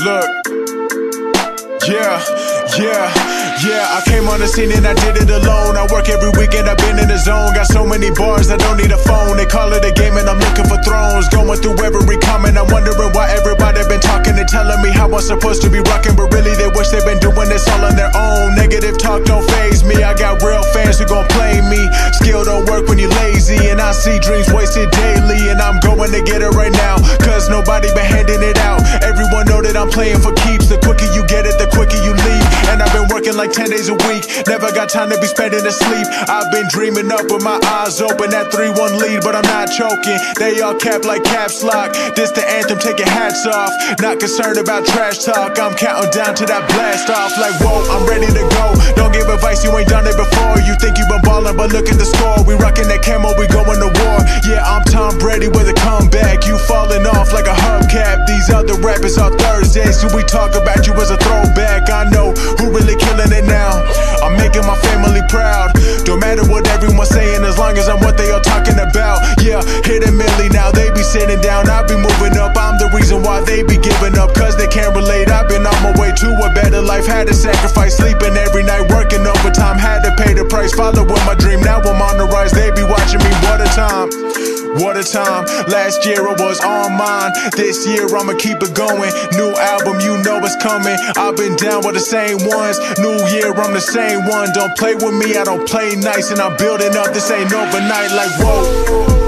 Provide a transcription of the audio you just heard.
Look. Yeah, yeah, yeah. I came on the scene and I did it alone. I work every weekend, I've been in the zone. Got so many bars, I don't need a phone. They call it a game and I'm looking for thrones. Going through every comment, I'm wondering why everybody been talking and telling me how I'm supposed to be rocking. But really, they wish they've been doing this all on their own. Negative talk don't phase me. I got real fans who gon' play me. Skill don't work when you're lazy, and I see dreams wasted. I'm playing for keeps. The quicker you get it, the quicker you leave. And I've been working like 10 days a week. Never got time to be spending asleep. I've been dreaming up with my eyes open. That 3 1 lead, but I'm not choking. They all cap like caps lock. This the anthem, your hats off. Not concerned about trash talk. I'm counting down to that blast off. Like, whoa, I'm ready to go. Don't give advice, you ain't done it before. You think you been ballin', but look at the score. We rockin' that camo, we goin' to war. Yeah, I'm Tom Brady with a comeback. You fallin' off like a hubcap. These other rappers are Thursdays. So we talk about you as a throwback. I know who really killin' it now. I'm making my family proud. Don't matter what I be moving up. I'm the reason why they be giving up, cause they can't relate. I've been on my way to a better life. Had to sacrifice sleeping every night, working overtime. Had to pay the price, following my dream. Now I'm on the rise, they be watching me. What a time. What a time. Last year I was on mine. This year I'ma keep it going. New album, you know it's coming. I've been down with the same ones. New year, I'm the same one. Don't play with me, I don't play nice. And I'm building up, this ain't overnight. Like, whoa.